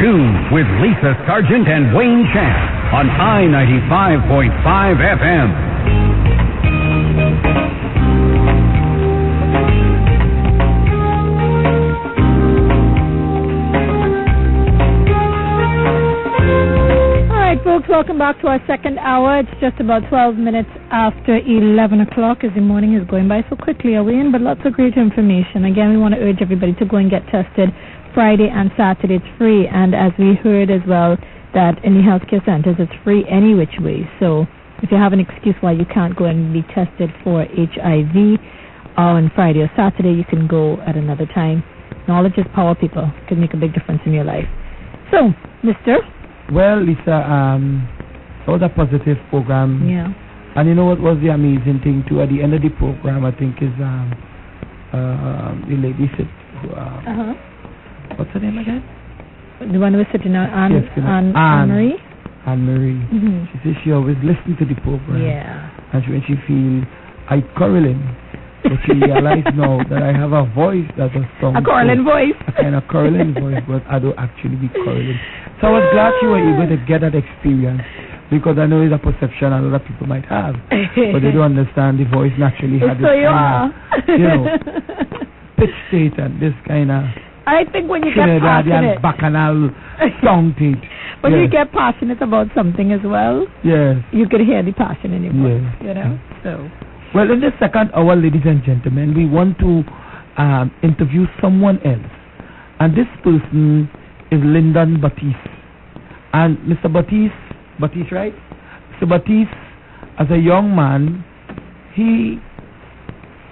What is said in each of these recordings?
2 with Lisa Sargent and Wayne Champ on I 95.5 FM. Folks, welcome back to our second hour. It's just about 12 minutes after 11 o'clock as the morning is going by so quickly, are we in? But lots of great information. Again, we want to urge everybody to go and get tested Friday and Saturday. It's free. And as we heard as well, that in the healthcare centers, it's free any which way. So if you have an excuse why you can't go and be tested for HIV on Friday or Saturday, you can go at another time. Knowledge is power, people. It can make a big difference in your life. So, Mister, Well, Lisa, um, it was a positive program. yeah. And you know what was the amazing thing too? At the end of the program, I think is um, uh, the lady said, uh, Uh-huh. What's her name again? The one who was sitting on Anne, Yes, good. Anne, Anne. Marie. Anne Marie. hmm She says she always listens to the program. Yeah. And she, when she feels I quarreling, but she realized now that I have a voice that's a strong. A Corlin voice. a kind of quarreling voice, but I don't actually be quarreling. So I was glad you were able to get that experience because I know it's a perception a lot of people might have, but they don't understand the voice naturally had so this you kind are. of you know, pitch state and this kind of I think when you get passionate, bacchanal it. when you get passionate about something as well, Yes. you could hear the passion in your voice. Yes. You know. So. Well, in the second hour, ladies and gentlemen, we want to um, interview someone else. And this person is Lyndon Baptiste. And Mr. Baptiste, Baptiste, right? Mr. Baptiste, as a young man, he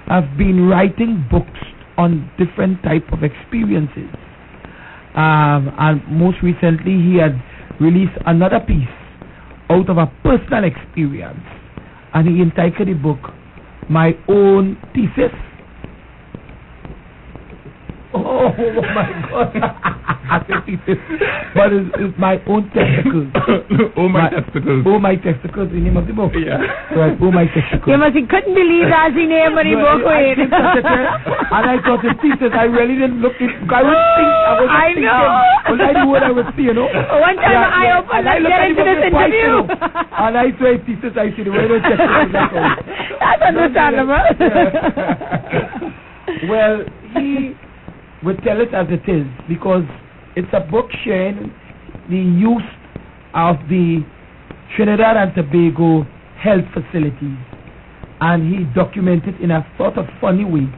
has been writing books on different type of experiences. Um, and most recently, he had released another piece out of a personal experience and he entitled the book My Own Thesis. Oh, my God. I said thesis. But it's, it's my own testicles. oh my, My- testicles. Oh, my testicles, the name of the book. Yeah. Right, oh, my testicles. You must. He couldn't believe that's the name of the No, book. I Wayne. think that's it, yeah. and I thought the thesis, I really didn't look it. I was thinking, I was I thinking, know. was I the what I would see, you know? One time Yeah, I yeah. opened And I and look get into this book twice, you interview. know. And I say thesis, I see the word of testicles. that's all. That's understandable. well, he would tell it as it is because it's a book sharing the use of the Trinidad and Tobago health facilities, and he documented in a sort of funny way.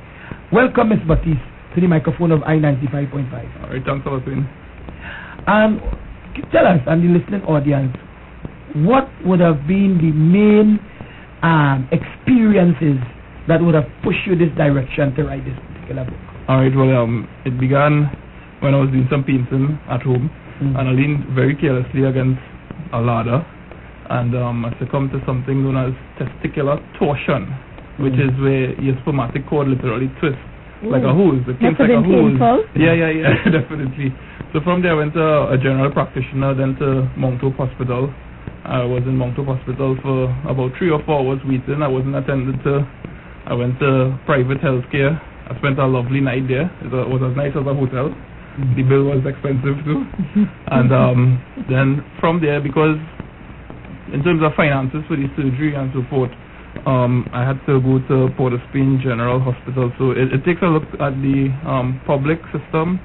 Welcome, Ms. Baptiste, to the microphone of I ninety five point five. All right, thanks a lot. And tell us and the listening audience, what would have been the main um, experiences that would have pushed you this direction to write this particular book? All right, well, um, it began when I was doing some painting at home, Mm. and I leaned very carelessly against a ladder, and um, I succumbed to something known as testicular torsion, which Mm. is where your spermatic cord literally twists like a hose. It kinks like a hose. painful. Yeah, yeah, yeah, definitely. So from there, I went to a general practitioner, then to Mount Hope Hospital. I was in Mount Hope Hospital for about three or four hours waiting. I wasn't attended to. I went to private healthcare. I spent a lovely night there. It was as nice as a hotel. The bill was expensive too. and um, then from there, because in terms of finances for the surgery and so forth, um, I had to go to Port of Spain General Hospital. So it, it takes a look at the um, public system,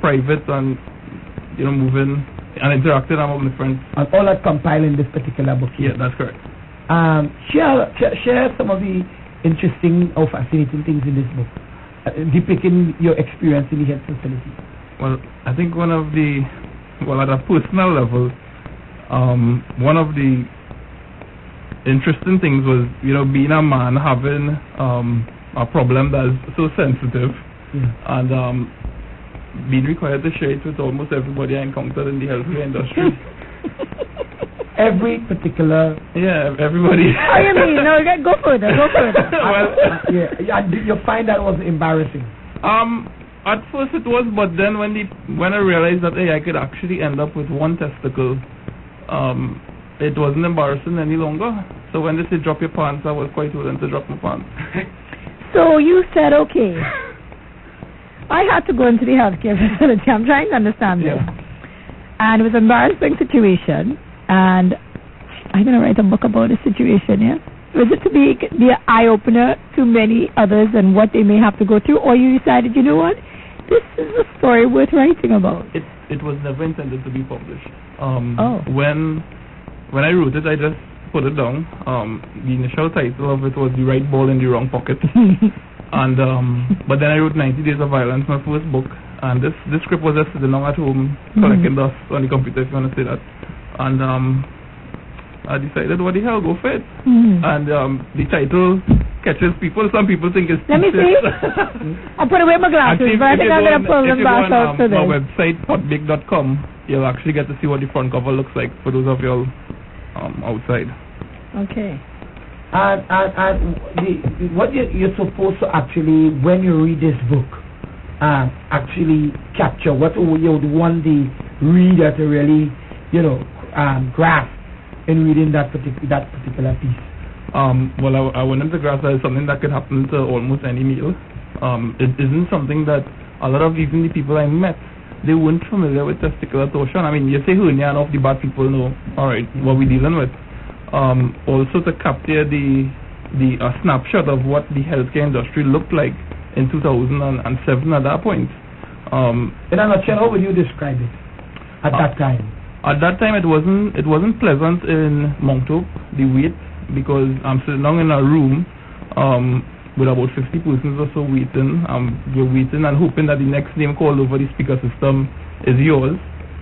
private, and you know moving and interacting among different. And all that compiling this particular book. Yeah, that's correct. Um, share, share share some of the interesting or fascinating things in this book, uh, depicting your experience in the health facility. Well, I think one of the, well, at a personal level, um, one of the interesting things was, you know, being a man having um, a problem that's so sensitive and um, being required to share it with almost everybody I encountered in the healthcare industry. Every particular. yeah, everybody. How you mean? No, get- go further. Go further. well, yeah, yeah, you find that was embarrassing. Um, at first it was, but then when the when I realized that hey, I could actually end up with one testicle, um, it wasn't embarrassing any longer. So when they said drop your pants, I was quite willing to drop my pants. So you said, okay, I had to go into the healthcare facility. I'm trying to understand this. And it was an embarrassing situation, and I'm gonna write a book about the situation. Yeah, was it to be be an eye opener to many others and what they may have to go through, or you decided, you know what, this is a story worth writing about? It it was never intended to be published. Um, Oh. When when I wrote it, I just put it down. Um, the initial title of it was "The Right Ball in the Wrong Pocket," and um, but then I wrote 90 Days of Violence, my first book, and this this script was just sitting at home collecting dust on the computer, if you want to say that, and um, I decided, what the hell, go for it. Hmm. And um, the title catches people. Some people think it's Let me see. I'll put away my glasses, Actually, if, but I think I'm gonna pull them you go back on, out um, for my website, potbake.com, you'll actually get to see what the front cover looks like for those of you um, outside. Okay. And, and, and the, the- what you, you're supposed to actually, when you read this book, um, actually capture what you would want the reader to really, you know, um, grasp in reading that particular that particular piece. Um, well, I, I went into grass as something that could happen to almost any meal. Um, it isn't something that a lot of even the people I met, they weren't familiar with testicular torsion. I mean, you say hernia and off the bat, people know, all right, what we're dealing with. Um, also to capture the the uh, snapshot of what the healthcare industry looked like in 2007 at that point. Um, In a nutshell, how would you describe it at Uh, that time? At that time, it wasn't it wasn't pleasant in Mount Hope, the wait, because I'm sitting down in a room um, with about 50 persons or so waiting. Um, you're waiting and hoping that the next name called over the speaker system is yours.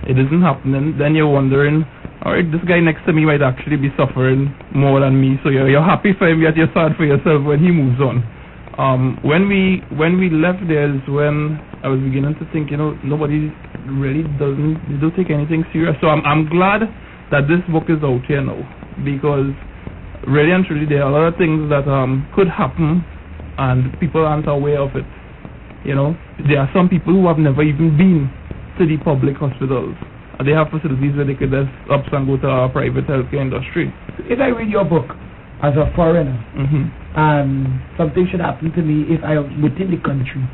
It isn't happening. Then you're wondering, all right, this guy next to me might actually be suffering more than me. So you're you're happy for him, yet you're sad for yourself when he moves on. Um, when we when we left there is when I was beginning to think, you know, nobody really doesn't they don't take anything serious. So I'm I'm glad that this book is out here now because really and truly there are a lot of things that um could happen and people aren't aware of it. You know, there are some people who have never even been to the public hospitals. They have facilities where they could just up and go to our private healthcare industry. If I read your book as a foreigner, hmm and something should happen to me if I am within the country,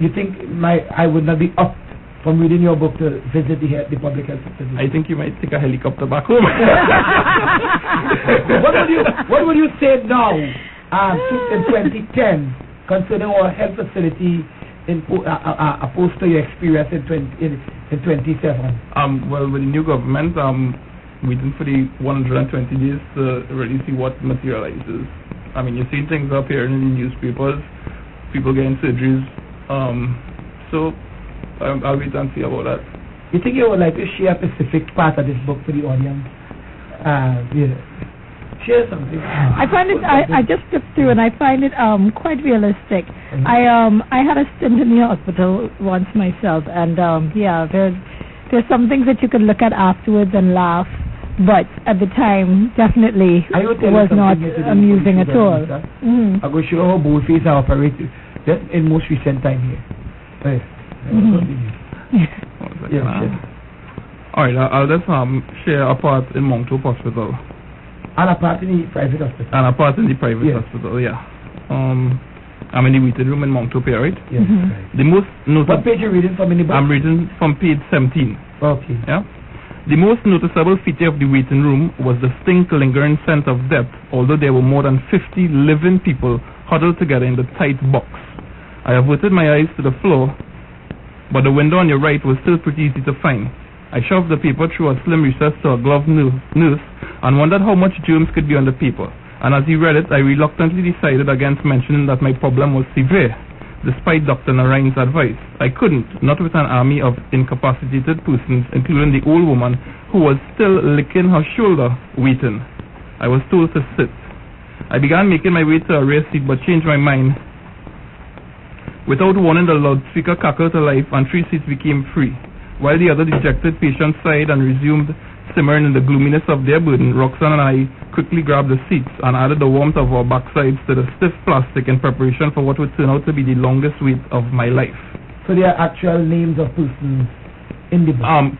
you think my I would not be up from reading your book to visit the, the public health facility? I think you might take a helicopter back home. what would you What would you say now, um, in 2010, considering our health facility in uh, uh, uh, opposed to your experience in 20 in, in 27? Um, well, with the new government, um, waiting for the 120 days to really see what materializes. I mean, you're seeing things appearing in the newspapers, people getting surgeries. Um, so um, I'll wait and see about that. You think you would like to share a specific part of this book for the audience? Uh, yeah. Share something. I find it. I, I just flipped through and I find it um quite realistic. I um I had a stint in the hospital once myself, and um yeah, there's there's some things that you could look at afterwards and laugh, but at the time, definitely it was not amusing at all. you go, Lisa. Mm. I go show how both face are operated just in most recent time here. Yes. Mhm. One second, Yeah, ah. sure. All right, I'll, I'll just um, share a part in Mount Hope Hospital And apart in the private hospital. and a part in the private Yes. hospital. Yeah. Um, I'm in the waiting room in Mount Hope, right? Yes, Mhm. right. The most What notable. page you reading from in the book? I'm reading from page 17. okay. Yeah. The most noticeable feature of the waiting room was the stink lingering scent of death, although there were more than 50 living people huddled together in the tight box. I averted my eyes to the floor, but the window on your right was still pretty easy to find. I shoved the paper through a slim recess to a gloved noose and wondered how much germs could be on the paper. And as he read it, I reluctantly decided against mentioning that my problem was severe, despite Dr. Narayan's advice. I couldn't, not with an army of incapacitated persons, including the old woman who was still licking her shoulder, waiting. I was told to sit. I began making my way to a rear seat but changed my mind. Without warning, the loudspeaker cackled to life and three seats became free. While the other dejected patients sighed and resumed simmering in the gloominess of their burden, Roxanne and I quickly grabbed the seats and added the warmth of our backsides to the stiff plastic in preparation for what would turn out to be the longest wait of my life. So there are actual names of persons in the book. Um,